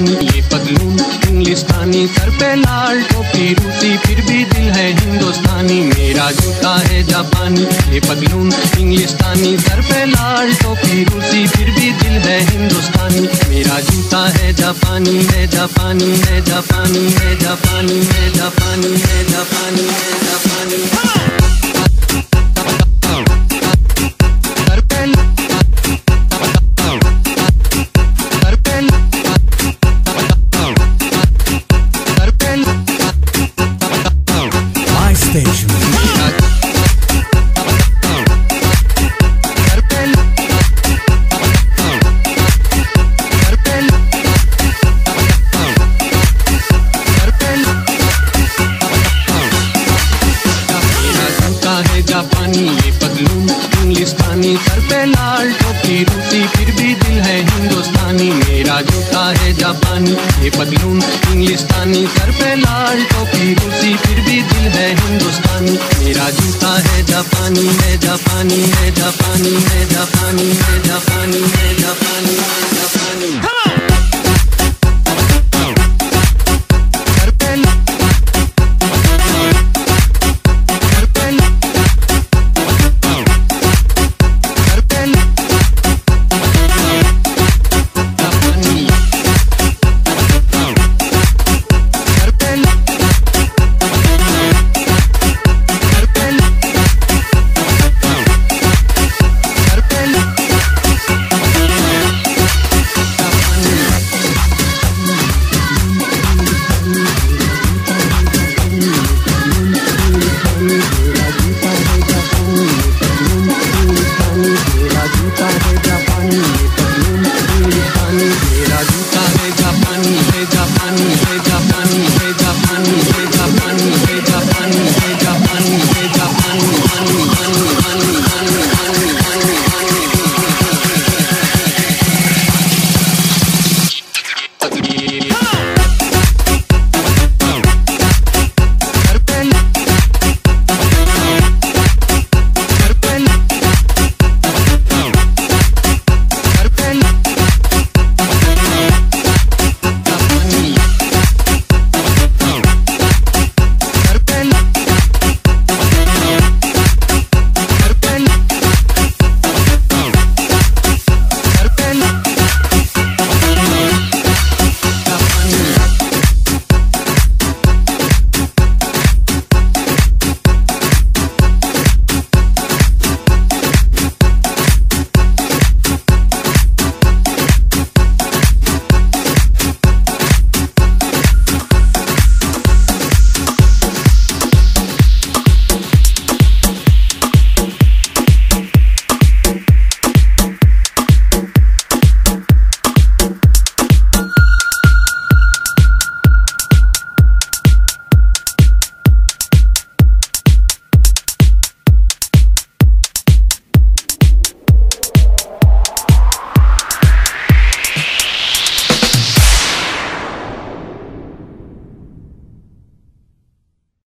जापानी ये पतलून। इंग्लिस्तानी सर पे लाल टोपी रूसी, फिर भी दिल है हिंदुस्तानी। मेरा जूता है जापानी। ये पतलून इंग्लिस्तानी सर पे लाल टोपी रूसी, फिर भी दिल है हिंदुस्तानी। मेरा जूता है जापानी है जापानी है जापानी है जापानी है जापानी है जापानी, है जापानी ये पतलून इंग्लिस्तानी सर पे लाल टोपी। रूसी फिर भी दिल है हिंदुस्तानी। मेरा जूता है जापानी। ये पतलून इंग्लिस्तानी सर पे लाल टोपी। रूसी फिर भी दिल है हिंदुस्तानी। मेरा जूता है जापानी है जापानी है जापानी है जापानी है जापानी है जापानी।